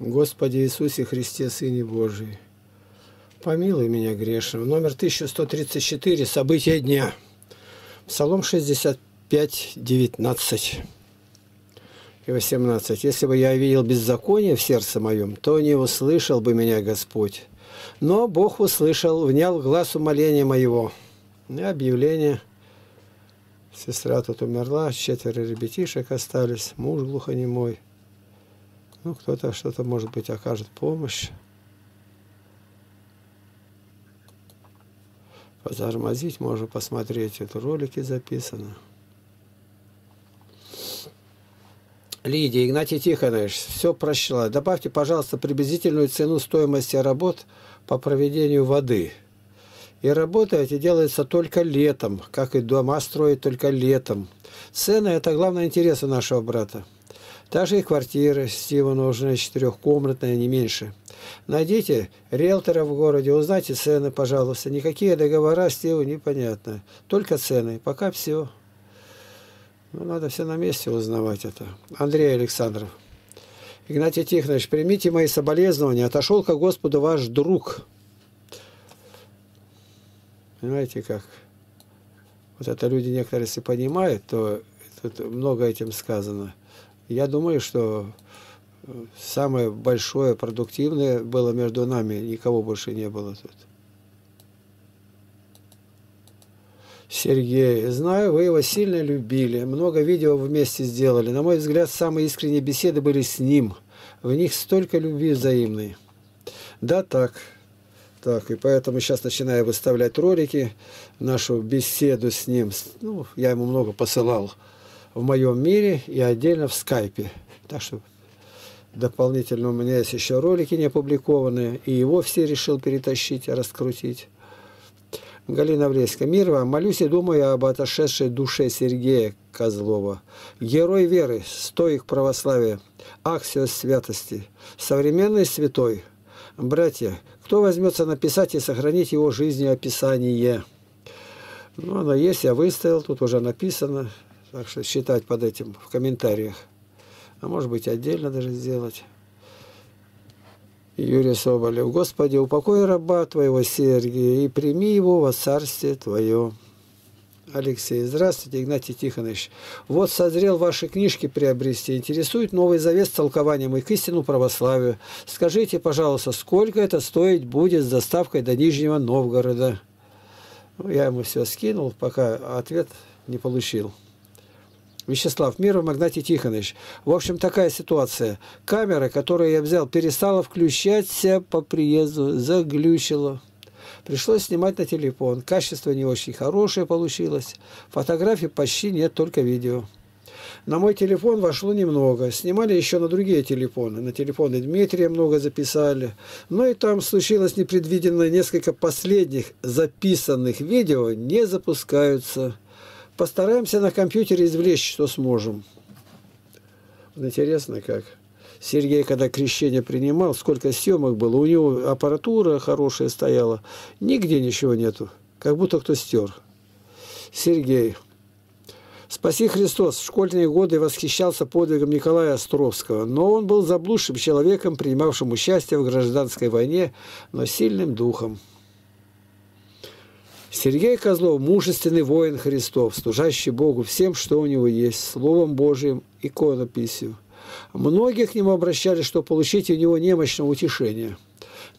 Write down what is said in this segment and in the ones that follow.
Господи Иисусе Христе, Сыне Божий, помилуй меня грешным. Номер 1134. События дня. Псалом 65, 19 и 18. «Если бы я видел беззаконие в сердце моем, то не услышал бы меня Господь. Но Бог услышал, внял глаз умоления моего». И объявление. Сестра тут умерла, четверо ребятишек остались, муж глухонемой. Ну, кто-то что-то, может быть, окажет помощь. Позармазить можно посмотреть, это ролики записаны. Лидия, Игнатий Тихонович, все прочла. Добавьте, пожалуйста, приблизительную цену стоимости работ по проведению воды. И работа эти делается только летом, как и дома строят только летом. Цены – это главный интерес у нашего брата. Также и квартиры Стиву нужны четырехкомнатная, не меньше. Найдите риэлтора в городе, узнайте цены, пожалуйста. Никакие договора Стиву непонятно. Только цены. Пока все. Ну, надо все на месте узнавать это. Андрей Александров. Игнатий Тихонович, примите мои соболезнования. Отошел к Господу ваш друг. Понимаете, как? Вот это люди некоторые, если понимают, то тут много этим сказано. Я думаю, что самое большое, продуктивное было между нами. Никого больше не было тут. Сергей, знаю, вы его сильно любили, много видео вместе сделали. На мой взгляд, самые искренние беседы были с ним. В них столько любви взаимной. Да, так. Так, и поэтому сейчас начинаю выставлять ролики, нашу беседу с ним. Ну, я ему много посылал в моем мире и отдельно в скайпе. Так что дополнительно у меня есть еще ролики не опубликованные, и его все решил перетащить, раскрутить. Галина Влеська. Мир вам. Молюсь и думаю об отошедшей душе Сергея Козлова. Герой веры, стоик православия, аксиос святости, современный святой. Братья, кто возьмется написать и сохранить его жизнеописание? Ну, оно есть, я выставил, тут уже написано. Так что считать под этим в комментариях. А может быть, отдельно даже сделать. Юрий Соболев. Господи, упокой раба Твоего Сергия и прими его во царствие Твое. Алексей. Здравствуйте, Игнатий Тихонович. Вот созрел ваши книжки приобрести. Интересует Новый Завет с толкованием и к истину православию. Скажите, пожалуйста, сколько это стоить будет с доставкой до Нижнего Новгорода? Ну, я ему все скинул, пока ответ не получил. Вячеслав Миров, Магнатий Тихонович. В общем, такая ситуация. Камера, которую я взял, перестала включаться по приезду, заглючила. Пришлось снимать на телефон. Качество не очень хорошее получилось. Фотографий почти нет, только видео. На мой телефон вошло немного. Снимали еще на другие телефоны. На телефоны Дмитрия много записали. Но и там случилось непредвиденное. Несколько последних записанных видео не запускаются. Постараемся на компьютере извлечь, что сможем. Интересно как. Сергей, когда крещение принимал, сколько съемок было, у него аппаратура хорошая стояла, нигде ничего нету, как будто кто стер. Сергей. Спаси Христос, в школьные годы восхищался подвигом Николая Островского, но он был заблудшим человеком, принимавшим участие в гражданской войне, но сильным духом. Сергей Козлов – мужественный воин Христов, служащий Богу всем, что у него есть, Словом Божиим, иконописью. Многие к нему обращались, чтобы получить у него немощное утешение.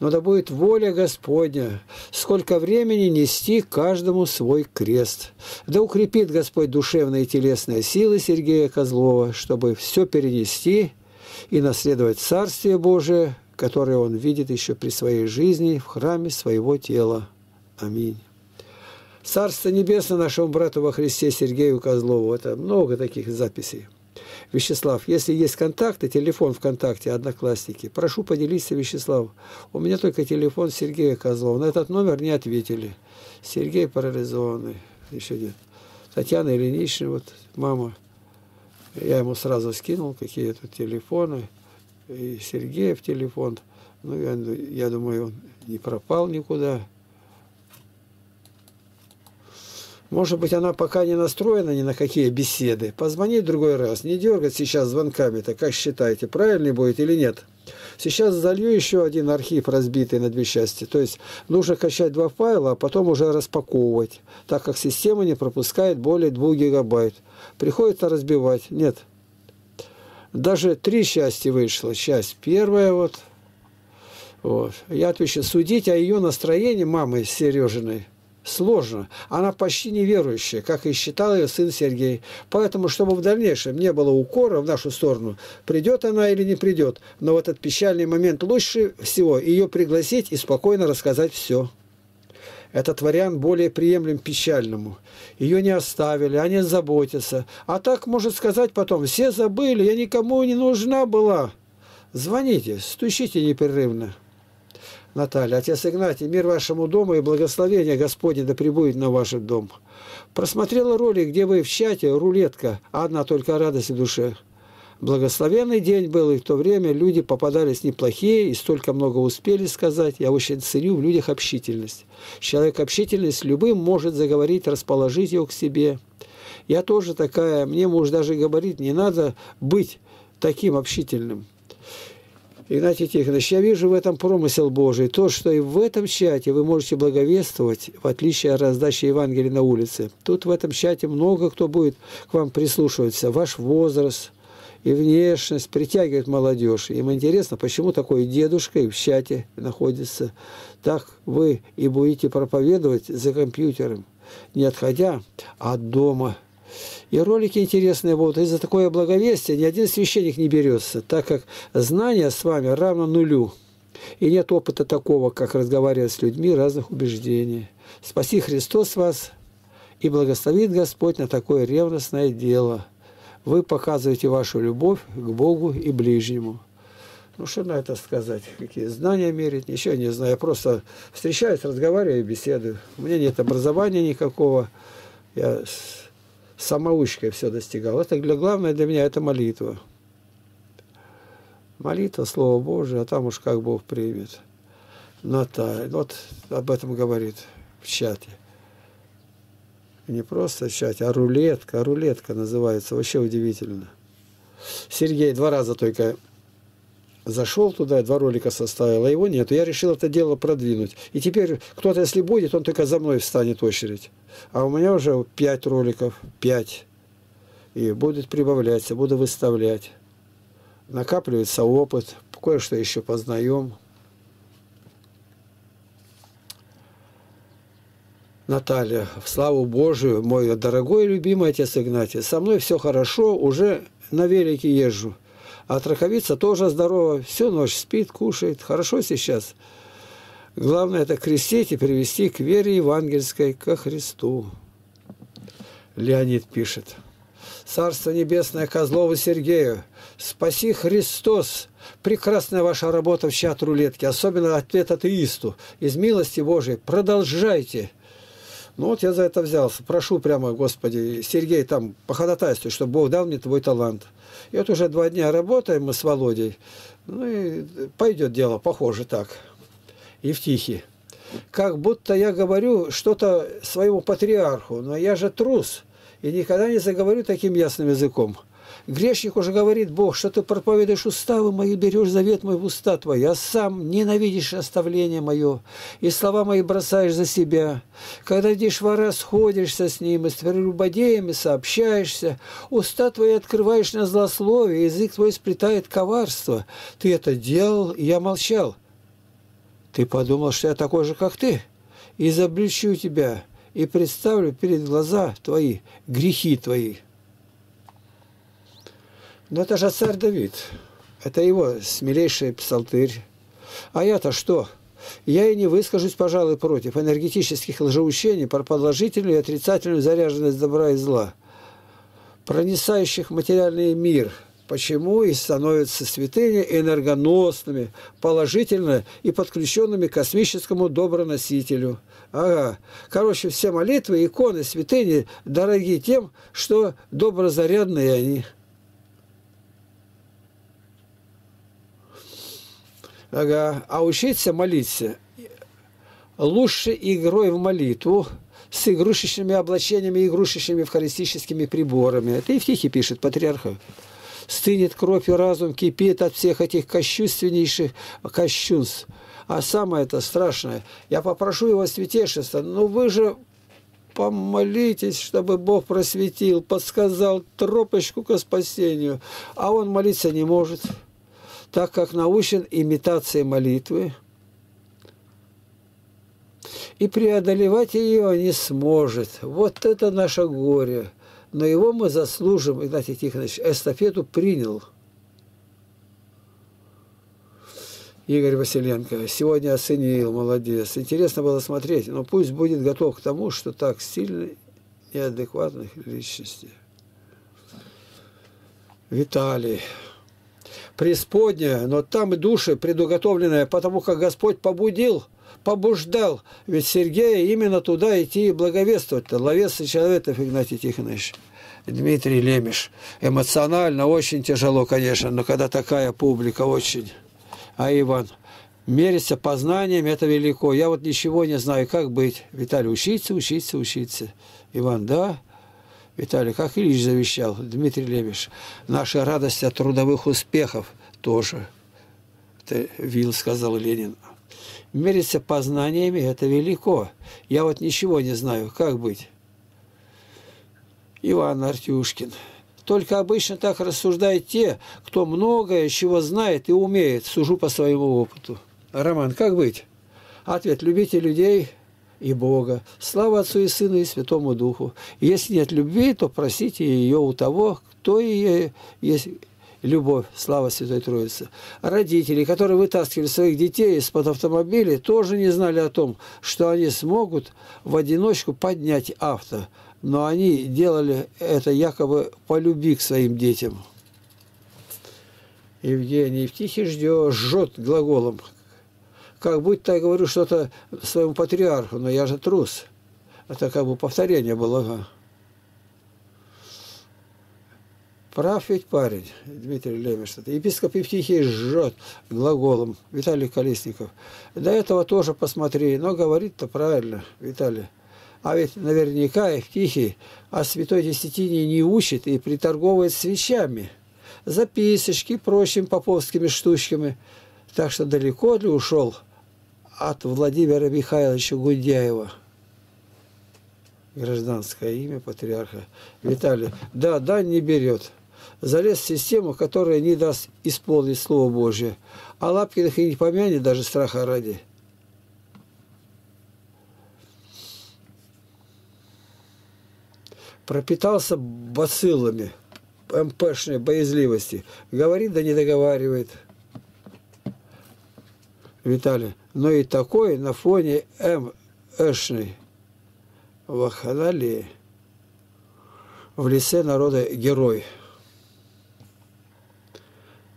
Но да будет воля Господня, сколько времени нести каждому свой крест. Да укрепит Господь душевные и телесные силы Сергея Козлова, чтобы все перенести и наследовать Царствие Божие, которое он видит еще при своей жизни в храме своего тела. Аминь. Царство Небесное нашему брату во Христе Сергею Козлову. Это много таких записей. Вячеслав, если есть контакты, телефон ВКонтакте, одноклассники, прошу поделиться, Вячеслав. У меня только телефон Сергея Козлова. На этот номер не ответили. Сергей парализованный. Еще нет. Татьяна Ильинична, вот мама. Я ему сразу скинул, какие тут телефоны. И Сергеев телефон. Ну, я, я думаю, он не пропал никуда. Может быть, она пока не настроена ни на какие беседы. Позвони в другой раз. Не дергать сейчас звонками-то. Как считаете, правильный будет или нет? Сейчас залью еще один архив, разбитый на две части. То есть нужно качать два файла, а потом уже распаковывать, так как система не пропускает более 2 гигабайт. Приходится разбивать. Нет. Даже три части вышло. Часть первая вот. вот. Я отвечу, судить о ее настроении мамы Сережиной сложно. Она почти неверующая, как и считал ее сын Сергей. Поэтому, чтобы в дальнейшем не было укора в нашу сторону, придет она или не придет, но в этот печальный момент лучше всего ее пригласить и спокойно рассказать все. Этот вариант более приемлем печальному. Ее не оставили, они заботятся. А так, может сказать потом, все забыли, я никому не нужна была. Звоните, стучите непрерывно. Наталья. Отец Игнатий, мир вашему дому и благословение Господне да пребудет на ваш дом. Просмотрела ролик, где вы в чате, рулетка, одна только радость в душе. Благословенный день был, и в то время люди попадались неплохие, и столько много успели сказать. Я очень ценю в людях общительность. Человек общительный с любым может заговорить, расположить его к себе. Я тоже такая, мне муж даже говорит, не надо быть таким общительным. Игнатий Тихонович, я вижу в этом промысел Божий. То, что и в этом чате вы можете благовествовать, в отличие от раздачи Евангелия на улице. Тут в этом чате много кто будет к вам прислушиваться. Ваш возраст и внешность притягивает молодежь. Им интересно, почему такой дедушка и в чате находится. Так вы и будете проповедовать за компьютером, не отходя от дома и ролики интересные будут. И за такое благовестие ни один священник не берется, так как знание с вами равно нулю. И нет опыта такого, как разговаривать с людьми разных убеждений. Спаси Христос вас и благословит Господь на такое ревностное дело. Вы показываете вашу любовь к Богу и ближнему. Ну, что на это сказать? Какие знания мерить? Ничего не знаю. Я просто встречаюсь, разговариваю, беседую. У меня нет образования никакого. Я самоучкой все достигал. Это для, главное для меня это молитва. Молитва, Слово Божие, а там уж как Бог примет. Нота. Вот об этом говорит в чате. Не просто в чате, а рулетка. Рулетка называется. Вообще удивительно. Сергей два раза только зашел туда, два ролика составил, а его нет. Я решил это дело продвинуть. И теперь кто-то, если будет, он только за мной встанет очередь. А у меня уже пять роликов, пять. И будет прибавляться, буду выставлять. Накапливается опыт, кое-что еще познаем. Наталья, в славу Божию, мой дорогой любимый отец Игнатий, со мной все хорошо, уже на велике езжу. А траковица тоже здорова, всю ночь спит, кушает. Хорошо сейчас. Главное это крестить и привести к вере евангельской, ко Христу. Леонид пишет. Царство Небесное Козлову Сергею, спаси Христос. Прекрасная ваша работа в чат рулетки, особенно ответ атеисту. Из милости Божией продолжайте. Ну вот я за это взялся. Прошу прямо, Господи, Сергей, там, по ходатайству, чтобы Бог дал мне твой талант. И вот уже два дня работаем мы с Володей. Ну и пойдет дело, похоже так. И в тихий. Как будто я говорю что-то своему патриарху, но я же трус и никогда не заговорю таким ясным языком. Грешник уже говорит, Бог, что ты проповедуешь уставы мои, берешь завет мой в уста твои, а сам ненавидишь оставление мое, и слова мои бросаешь за себя. Когда дешвара сходишься с ним, и с прелюбодеями сообщаешься, уста твои открываешь на злословие, язык твой сплетает коварство. Ты это делал, и я молчал. Ты подумал, что я такой же, как ты, и изобличу тебя, и представлю перед глаза твои грехи твои. Но это же царь Давид. Это его смелейший псалтырь. А я-то что? Я и не выскажусь, пожалуй, против энергетических лжеучений про положительную и отрицательную заряженность добра и зла, пронесающих материальный мир, почему и становятся святыни энергоносными, положительно и подключенными к космическому доброносителю. Ага. Короче, все молитвы, иконы, святыни дороги тем, что доброзарядные они. Ага. А учиться молиться лучше игрой в молитву с игрушечными облачениями, игрушечными евхаристическими приборами. Это и в Тихе пишет патриарха. Стынет кровь и разум, кипит от всех этих кощунственнейших кощунств. А самое это страшное, я попрошу его святейшества, ну вы же помолитесь, чтобы Бог просветил, подсказал тропочку к спасению. А он молиться не может, так как научен имитацией молитвы, и преодолевать ее не сможет. Вот это наше горе. Но его мы заслужим. Игнатий Тихонович эстафету принял. Игорь Василенко. Сегодня оценил, молодец. Интересно было смотреть, но пусть будет готов к тому, что так сильно неадекватных личностей. Виталий. Преисподняя, но там и души предуготовленная, потому как Господь побудил – побуждал. Ведь Сергея именно туда идти и благовествовать-то. Ловец и человеков Игнатий Тихонович. Дмитрий Лемеш. Эмоционально очень тяжело, конечно, но когда такая публика, очень. А Иван, мериться познанием – это велико. Я вот ничего не знаю, как быть. Виталий, учиться, учиться, учиться. Иван, да? Виталий, как Ильич завещал, Дмитрий Лемеш. Наша радость от трудовых успехов тоже. Это Вил сказал Ленин. Мериться познаниями – это велико. Я вот ничего не знаю, как быть. Иван Артюшкин. Только обычно так рассуждают те, кто многое чего знает и умеет, сужу по своему опыту. Роман, как быть? Ответ. Любите людей и Бога. Слава Отцу и Сыну и Святому Духу. Если нет любви, то просите ее у того, кто и есть любовь, слава Святой Троицы. Родители, которые вытаскивали своих детей из-под автомобиля, тоже не знали о том, что они смогут в одиночку поднять авто. Но они делали это якобы по любви к своим детям. Евгений Евтихий ждет, жжет глаголом. Как будто я говорю что-то своему патриарху, но я же трус. Это как бы повторение было. Прав ведь парень, Дмитрий Лемештадт. Епископ Евтихий жжет глаголом, Виталий Колесников. До этого тоже посмотри, но говорит-то правильно, Виталий. А ведь наверняка Евтихий о святой десятине не учит и приторговывает свечами, записочки и прочими поповскими штучками. Так что далеко ли ушел от Владимира Михайловича Гундяева? Гражданское имя патриарха. Виталий. Да, да, не берет залез в систему, которая не даст исполнить Слово Божье. А Лапкиных и не помянет даже страха ради. Пропитался бациллами МПшной боязливости. Говорит, да не договаривает. Виталий. Но и такой на фоне МШной ваханалии в лице народа герой.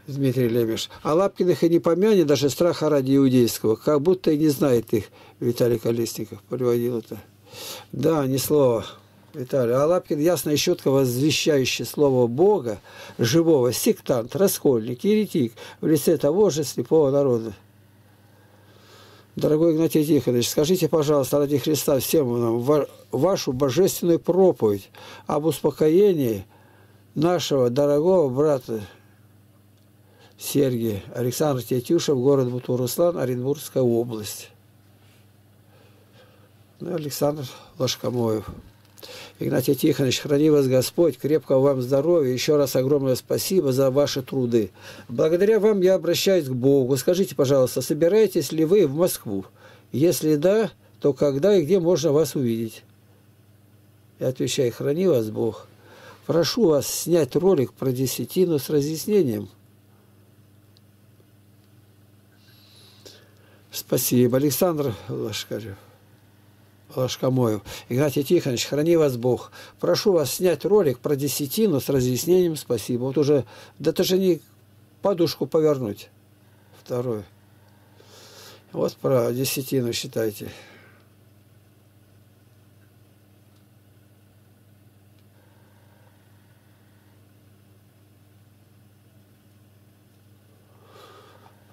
Дмитрий Лемеш. А Лапкиных и не помянет даже страха ради иудейского, как будто и не знает их, Виталий Колесников приводил это. Да, ни слова. Виталий. А Лапкин ясно и четко возвещающий слово Бога, живого, сектант, раскольник, еретик в лице того же слепого народа. Дорогой Игнатий Тихонович, скажите, пожалуйста, ради Христа всем нам вашу божественную проповедь об успокоении нашего дорогого брата Сергий Александр Тетюшев, город Бутуруслан, Оренбургская область. Ну, Александр Ложкомоев. Игнатий Тихонович, храни вас Господь, крепкого вам здоровья. Еще раз огромное спасибо за ваши труды. Благодаря вам я обращаюсь к Богу. Скажите, пожалуйста, собираетесь ли вы в Москву? Если да, то когда и где можно вас увидеть? Я отвечаю, храни вас Бог. Прошу вас снять ролик про десятину с разъяснением – Спасибо. Александр Лашкарев. Лашкомоев. Игнатий Тихонович, храни вас Бог. Прошу вас снять ролик про десятину с разъяснением спасибо. Вот уже, да это же не подушку повернуть. Второй. Вот про десятину считайте.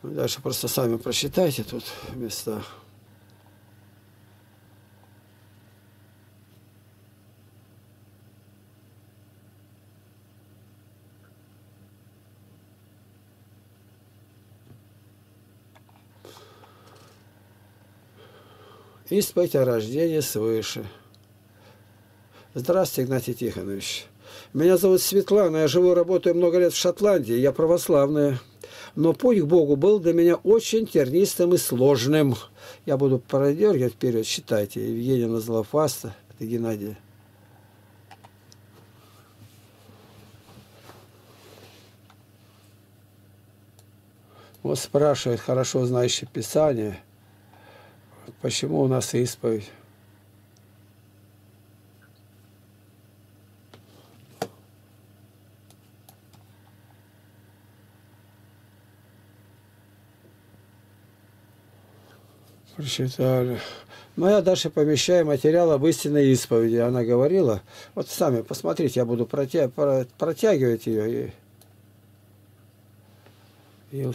Дальше просто сами прочитайте тут места. Исповедь о рождении свыше. Здравствуйте, Игнатий Тихонович. Меня зовут Светлана, я живу работаю много лет в Шотландии, я православная. Но путь к Богу был для меня очень тернистым и сложным. Я буду продергивать вперед, читайте. Евгения Злофаста, это Геннадий. Вот спрашивает хорошо знающий Писание, почему у нас исповедь. Прочитали. Я дальше помещаю материал об истинной исповеди. Она говорила, вот сами посмотрите, я буду протя... протягивать ее. И...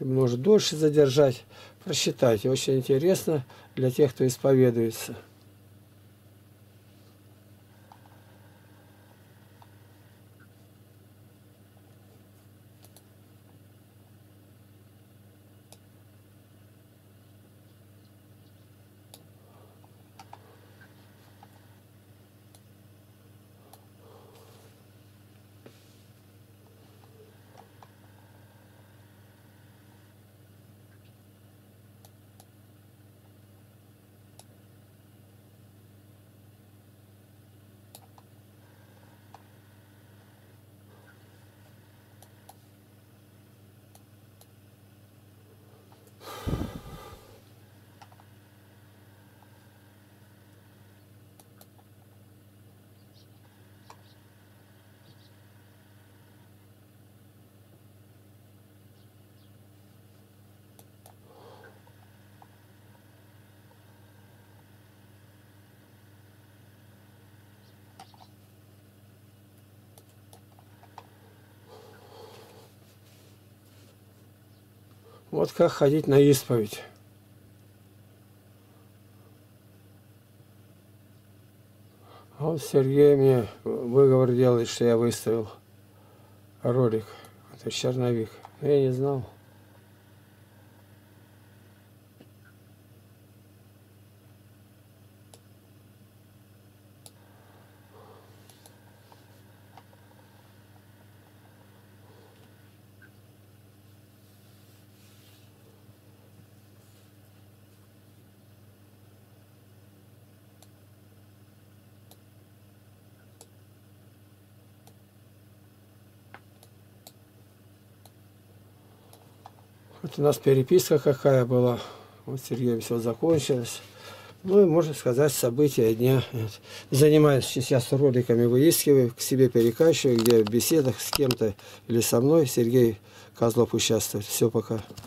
может дольше задержать. Просчитайте. Очень интересно для тех, кто исповедуется. Вот как ходить на исповедь. Вот Сергей мне выговор делает, что я выставил ролик. Это черновик. Я не знал. Вот у нас переписка какая была. Вот Сергей все закончилось. Ну и, можно сказать, события дня. Занимаюсь сейчас роликами, выискиваю, к себе перекачиваю, где в беседах с кем-то или со мной Сергей Козлов участвует. Все, пока.